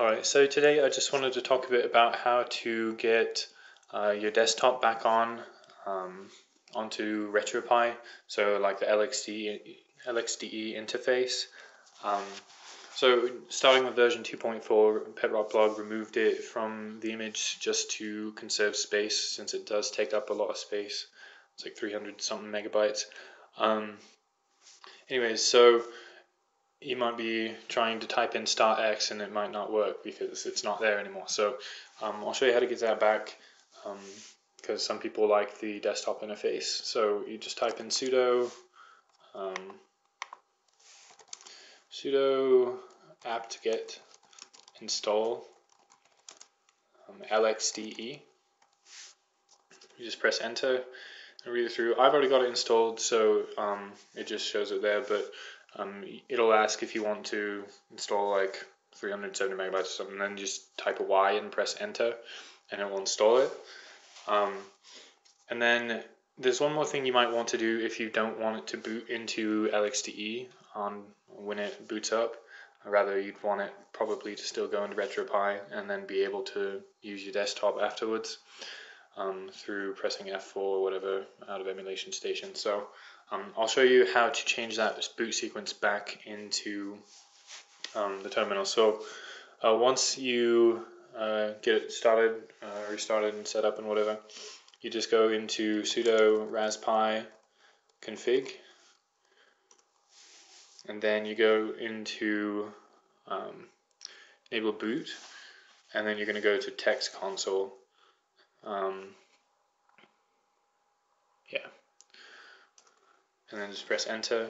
Alright, so today I just wanted to talk a bit about how to get uh, your desktop back on um, onto RetroPie, so like the LXD, LXDE interface. Um, so starting with version 2.4, PetRockBlock removed it from the image just to conserve space since it does take up a lot of space. It's like 300 something megabytes. Um, anyways, so you might be trying to type in start X and it might not work because it's not there anymore. So um, I'll show you how to get that back because um, some people like the desktop interface. So you just type in sudo um, sudo apt-get install um, lxde. You just press enter and read it through. I've already got it installed, so um, it just shows it there, but um, it'll ask if you want to install like 370 megabytes or something, then just type a Y and press enter, and it will install it. Um, and then there's one more thing you might want to do if you don't want it to boot into LXDE on when it boots up. Rather, you'd want it probably to still go into RetroPie and then be able to use your desktop afterwards um, through pressing F4 or whatever out of emulation station. So um, I'll show you how to change that boot sequence back into um, the terminal. So uh, once you uh, get it started, uh, restarted and set up and whatever, you just go into sudo raspi config. And then you go into um, enable boot. And then you're going to go to text console. Um, and then just press enter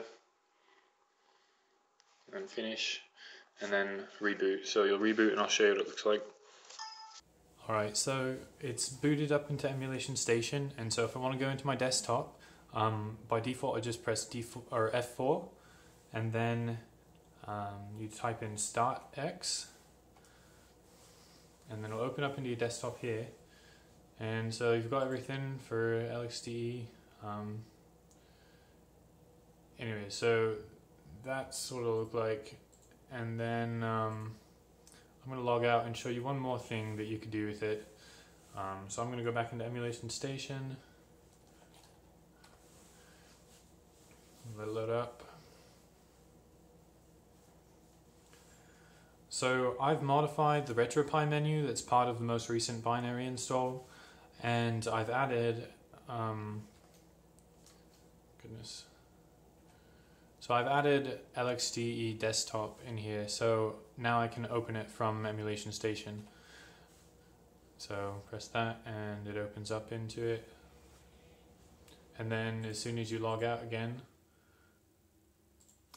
and finish and then reboot. So you'll reboot and I'll show you what it looks like. Alright, so it's booted up into Emulation Station and so if I want to go into my desktop, um, by default I just press default, or F4 and then um, you type in start X and then it'll open up into your desktop here and so you've got everything for LXDE um, so that sort of look like, and then um, I'm going to log out and show you one more thing that you could do with it. Um, so I'm going to go back into emulation station, let it load up. So I've modified the RetroPie menu that's part of the most recent binary install, and I've added, um, goodness, so I've added LXDE desktop in here, so now I can open it from Emulation Station. So press that and it opens up into it. And then as soon as you log out again,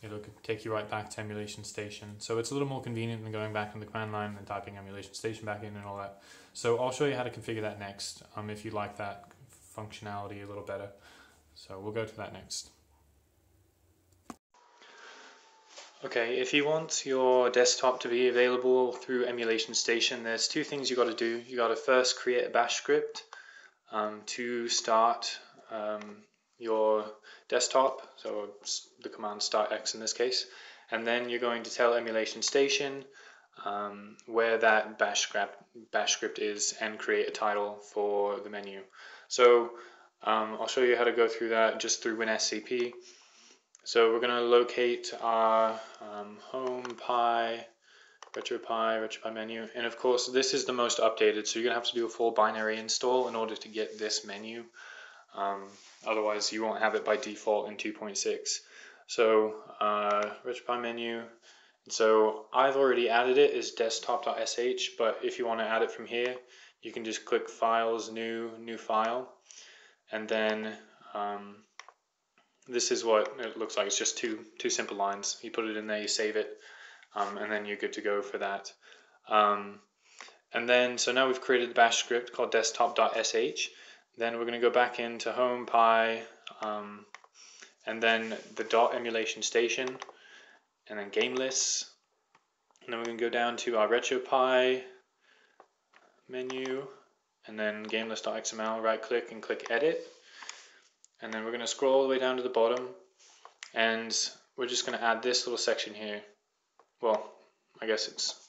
it'll take you right back to Emulation Station. So it's a little more convenient than going back in the command line and typing Emulation Station back in and all that. So I'll show you how to configure that next, um, if you like that functionality a little better. So we'll go to that next. Okay, if you want your desktop to be available through Emulation Station, there's two things you got to do. You got to first create a bash script um, to start um, your desktop, so the command start X in this case, and then you're going to tell Emulation Station um, where that bash script, bash script is and create a title for the menu. So um, I'll show you how to go through that just through WinSCP. So we're going to locate our um, home pi, RetroPie, RetroPie menu, and of course this is the most updated, so you're going to have to do a full binary install in order to get this menu. Um, otherwise you won't have it by default in 2.6. So uh, RetroPie menu, so I've already added it as desktop.sh, but if you want to add it from here, you can just click Files, New, New File, and then um, this is what it looks like. It's just two two simple lines. You put it in there, you save it, um, and then you're good to go for that. Um, and then, so now we've created the bash script called desktop.sh. Then we're going to go back into home pi, um, and then the dot emulation station, and then game lists. And then we're going to go down to our RetroPie menu, and then gamelist.xml, right click and click edit and then we're going to scroll all the way down to the bottom and we're just going to add this little section here well I guess it's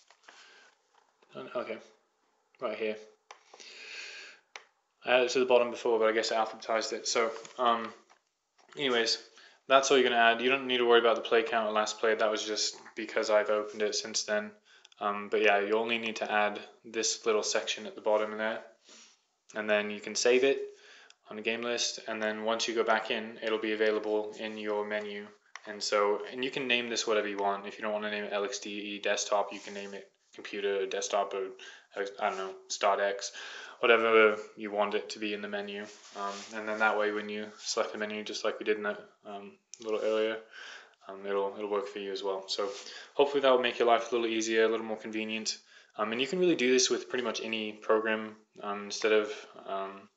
Okay, right here. I added it to the bottom before, but I guess I alphabetized it. So, um, anyways, that's all you're going to add. You don't need to worry about the play count or last play. That was just because I've opened it since then. Um, but yeah, you only need to add this little section at the bottom there. And then you can save it on the game list. And then once you go back in, it'll be available in your menu. And so, and you can name this whatever you want. If you don't want to name it LXDE desktop, you can name it computer, desktop, or I don't know, StartX, whatever you want it to be in the menu. Um, and then that way, when you select the menu, just like we did in that um, a little earlier, um, it'll it'll work for you as well. So hopefully that will make your life a little easier, a little more convenient. Um, and you can really do this with pretty much any program um, instead of um,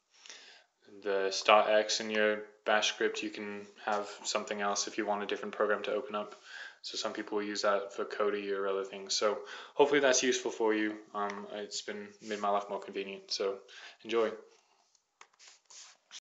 the .x in your bash script, you can have something else if you want a different program to open up. So some people will use that for Kodi or other things. So hopefully that's useful for you. Um, it's been made my life more convenient. So enjoy.